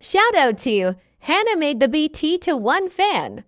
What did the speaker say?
Shout out to Hannah made the BT to one fan.